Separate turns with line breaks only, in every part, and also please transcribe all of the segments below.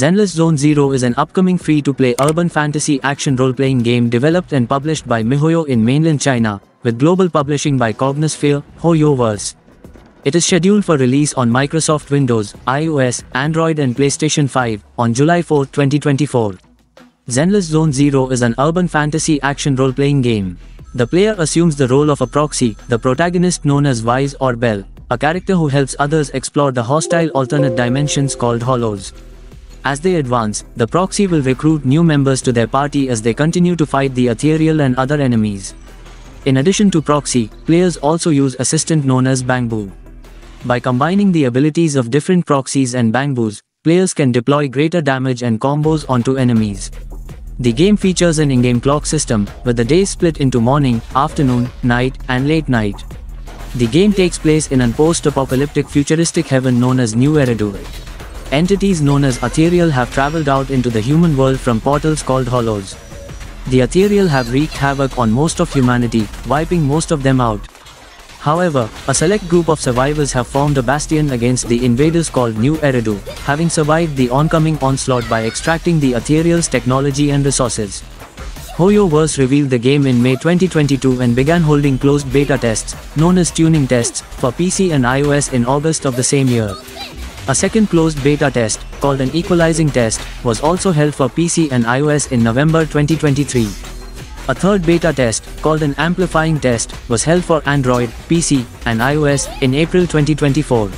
Zenless Zone Zero is an upcoming free-to-play urban fantasy action role-playing game developed and published by MiHoYo in mainland China, with global publishing by Cognisphere, HoYoverse. It is scheduled for release on Microsoft Windows, iOS, Android and PlayStation 5 on July 4, 2024. Zenless Zone Zero is an urban fantasy action role-playing game. The player assumes the role of a proxy, the protagonist known as Wise or Bell, a character who helps others explore the hostile alternate dimensions called Hollows. As they advance, the proxy will recruit new members to their party as they continue to fight the ethereal and other enemies. In addition to proxy, players also use assistant known as Bangboo. By combining the abilities of different proxies and Bangboos, players can deploy greater damage and combos onto enemies. The game features an in-game clock system, with the day split into morning, afternoon, night, and late night. The game takes place in an post-apocalyptic futuristic heaven known as New Eridu. Entities known as Ethereal have traveled out into the human world from portals called Hollows. The Ethereal have wreaked havoc on most of humanity, wiping most of them out. However, a select group of survivors have formed a bastion against the invaders called New Eridu, having survived the oncoming onslaught by extracting the Ethereal's technology and resources. HoYoverse revealed the game in May 2022 and began holding closed beta tests, known as tuning tests, for PC and iOS in August of the same year. A second closed beta test, called an equalizing test, was also held for PC and iOS in November 2023. A third beta test, called an amplifying test, was held for Android, PC, and iOS in April 2024.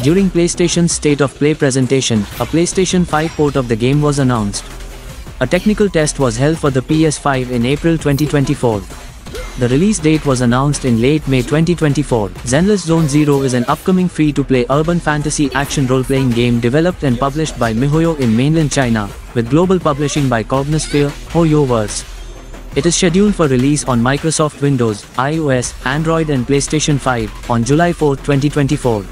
During PlayStation's State of Play presentation, a PlayStation 5 port of the game was announced. A technical test was held for the PS5 in April 2024. The release date was announced in late May 2024. Zenless Zone Zero is an upcoming free-to-play urban fantasy action role-playing game developed and published by MiHoYo in mainland China, with global publishing by Cognisphere, HoYoverse. It is scheduled for release on Microsoft Windows, iOS, Android and PlayStation 5 on July 4, 2024.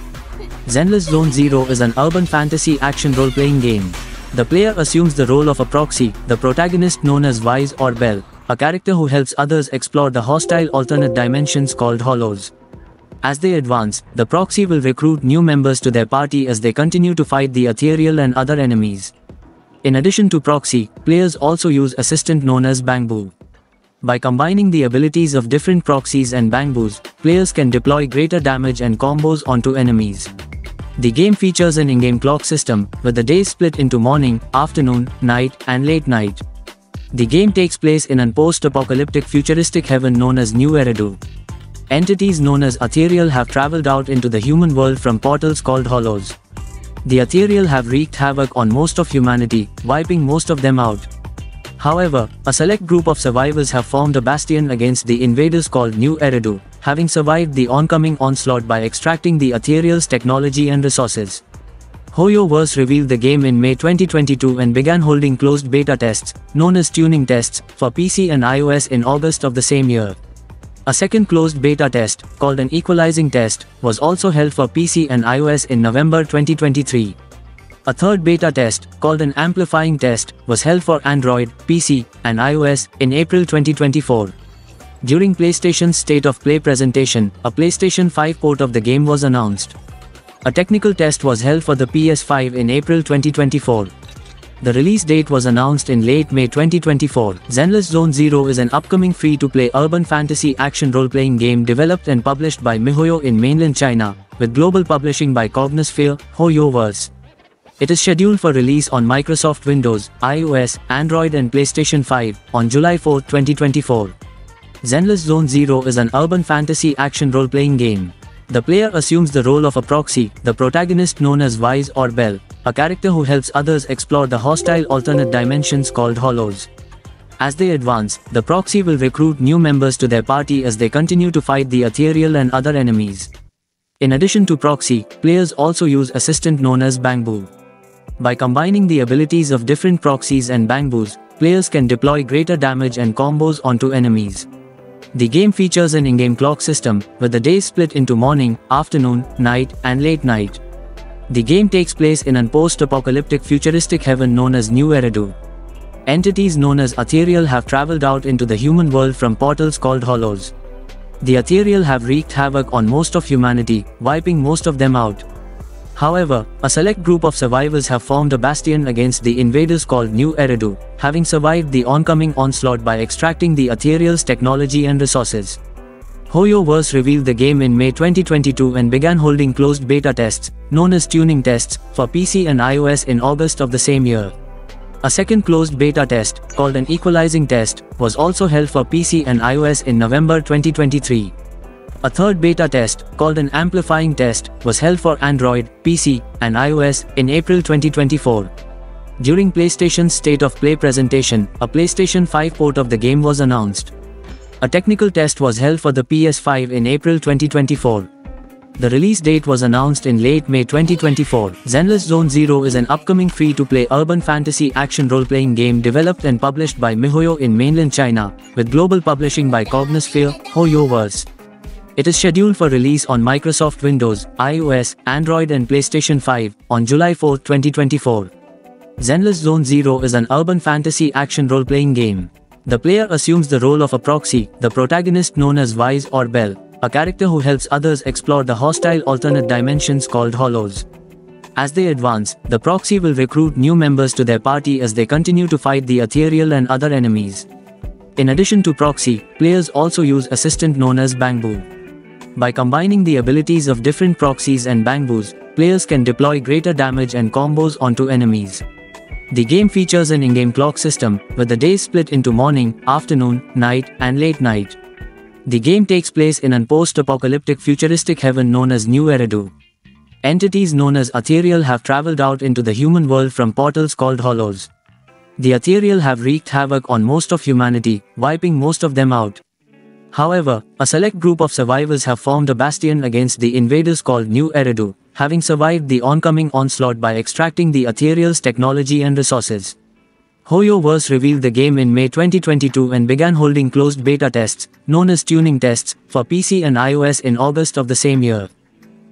Zenless Zone Zero is an urban fantasy action role-playing game. The player assumes the role of a proxy, the protagonist known as Wise or Bell, a character who helps others explore the hostile alternate dimensions called Hollows. As they advance, the proxy will recruit new members to their party as they continue to fight the ethereal and other enemies. In addition to proxy, players also use assistant known as Bangboo. By combining the abilities of different proxies and Bangboos, players can deploy greater damage and combos onto enemies. The game features an in-game clock system, with the day split into morning, afternoon, night, and late night. The game takes place in an post-apocalyptic futuristic heaven known as New Eridu. Entities known as Ethereal have traveled out into the human world from portals called Hollows. The Ethereal have wreaked havoc on most of humanity, wiping most of them out. However, a select group of survivors have formed a bastion against the invaders called New Eridu, having survived the oncoming onslaught by extracting the Ethereal's technology and resources. HoYoverse revealed the game in May 2022 and began holding closed beta tests, known as tuning tests, for PC and iOS in August of the same year. A second closed beta test, called an equalizing test, was also held for PC and iOS in November 2023. A third beta test, called an amplifying test, was held for Android, PC, and iOS in April 2024. During PlayStation's State of Play presentation, a PlayStation 5 port of the game was announced. A technical test was held for the PS5 in April 2024. The release date was announced in late May 2024. Zenless Zone Zero is an upcoming free-to-play urban fantasy action role-playing game developed and published by MiHoYo in mainland China, with global publishing by Cognisphere, HoYoverse. It is scheduled for release on Microsoft Windows, iOS, Android and PlayStation 5 on July 4, 2024. Zenless Zone Zero is an urban fantasy action role-playing game. The player assumes the role of a proxy, the protagonist known as Wise or Bell, a character who helps others explore the hostile alternate dimensions called Hollows. As they advance, the proxy will recruit new members to their party as they continue to fight the ethereal and other enemies. In addition to proxy, players also use assistant known as Bangboo. By combining the abilities of different proxies and Bangboos, players can deploy greater damage and combos onto enemies. The game features an in-game clock system, with the day split into morning, afternoon, night, and late night. The game takes place in an post-apocalyptic futuristic heaven known as New Eridu. Entities known as Ethereal have traveled out into the human world from portals called Hollows. The Ethereal have wreaked havoc on most of humanity, wiping most of them out. However, a select group of survivors have formed a bastion against the invaders called New Eridu, having survived the oncoming onslaught by extracting the Ethereal's technology and resources. HoYoverse revealed the game in May 2022 and began holding closed beta tests, known as tuning tests, for PC and iOS in August of the same year. A second closed beta test, called an equalizing test, was also held for PC and iOS in November 2023. A third beta test, called an amplifying test, was held for Android, PC, and iOS in April 2024. During PlayStation's State of Play presentation, a PlayStation 5 port of the game was announced. A technical test was held for the PS5 in April 2024. The release date was announced in late May 2024. Zenless Zone Zero is an upcoming free-to-play urban fantasy action role-playing game developed and published by MiHoYo in mainland China, with global publishing by Cognisphere, HoYoverse. It is scheduled for release on Microsoft Windows, iOS, Android and PlayStation 5 on July 4, 2024. Zenless Zone Zero is an urban fantasy action role-playing game. The player assumes the role of a proxy, the protagonist known as Wise or Bell, a character who helps others explore the hostile alternate dimensions called Hollows. As they advance, the proxy will recruit new members to their party as they continue to fight the ethereal and other enemies. In addition to proxy, players also use assistant known as Bangboo. By combining the abilities of different proxies and Bangboos, players can deploy greater damage and combos onto enemies. The game features an in-game clock system, with the days split into morning, afternoon, night, and late night. The game takes place in an post-apocalyptic futuristic heaven known as New Eridu. Entities known as Ethereal have traveled out into the human world from portals called Hollows. The Ethereal have wreaked havoc on most of humanity, wiping most of them out. However, a select group of survivors have formed a bastion against the invaders called New Eridu, having survived the oncoming onslaught by extracting the Ethereal's technology and resources. HoYoverse revealed the game in May 2022 and began holding closed beta tests, known as tuning tests, for PC and iOS in August of the same year.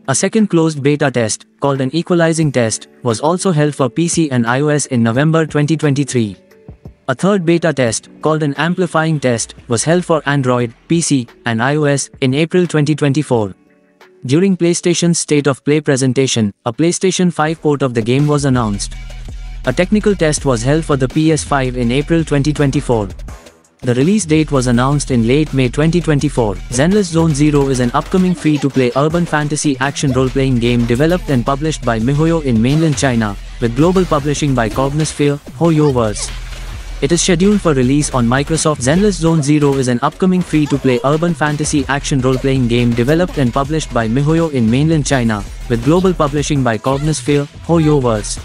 A second closed beta test, called an equalizing test, was also held for PC and iOS in November 2023. A third beta test, called an amplifying test, was held for Android, PC, and iOS in April 2024. During PlayStation's State of Play presentation, a PlayStation 5 port of the game was announced. A technical test was held for the PS5 in April 2024. The release date was announced in late May 2024. Zenless Zone Zero is an upcoming free-to-play urban fantasy action role-playing game developed and published by MiHoYo in mainland China, with global publishing by Cognisphere, HoYoverse. It is scheduled for release on Microsoft. Zenless Zone Zero is an upcoming free-to-play urban fantasy action role-playing game developed and published by MiHoYo in mainland China, with global publishing by Cognisphere, HoYoverse.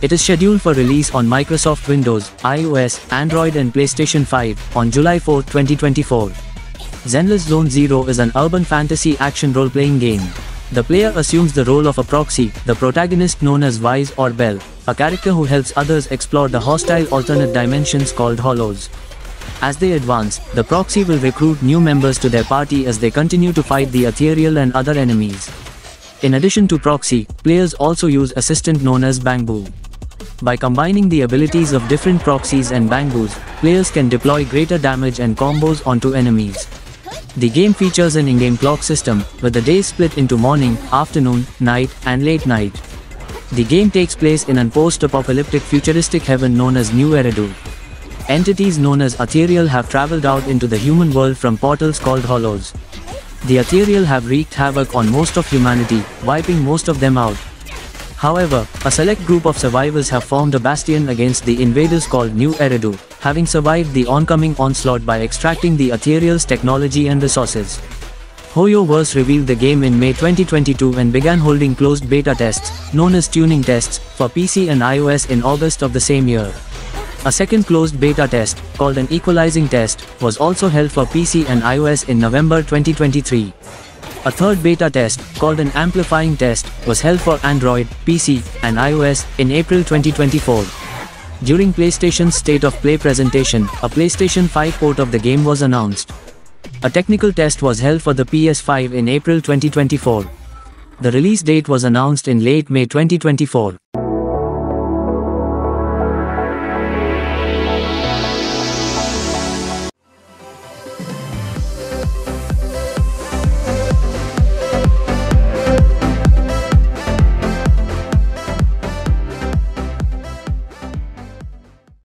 It is scheduled for release on Microsoft Windows, iOS, Android and PlayStation 5 on July 4, 2024. Zenless Zone Zero is an urban fantasy action role-playing game. The player assumes the role of a proxy, the protagonist known as Wise or Bell, a character who helps others explore the hostile alternate dimensions called Hollows. As they advance, the proxy will recruit new members to their party as they continue to fight the ethereal and other enemies. In addition to proxy, players also use assistant known as Bangboo. By combining the abilities of different proxies and Bangboos, players can deploy greater damage and combos onto enemies. The game features an in-game clock system, with the days split into morning, afternoon, night, and late night. The game takes place in an post-apocalyptic futuristic heaven known as New Eridu. Entities known as Ethereal have traveled out into the human world from portals called Hollows. The Ethereal have wreaked havoc on most of humanity, wiping most of them out. However, a select group of survivors have formed a bastion against the invaders called New Eridu, having survived the oncoming onslaught by extracting the Ethereal's technology and resources. HoYoverse revealed the game in May 2022 and began holding closed beta tests, known as tuning tests, for PC and iOS in August of the same year. A second closed beta test, called an equalizing test, was also held for PC and iOS in November 2023. A third beta test, called an amplifying test, was held for Android, PC, and iOS in April 2024. During PlayStation's State of Play presentation, a PlayStation 5 port of the game was announced. A technical test was held for the PS5 in April 2024. The release date was announced in late May 2024.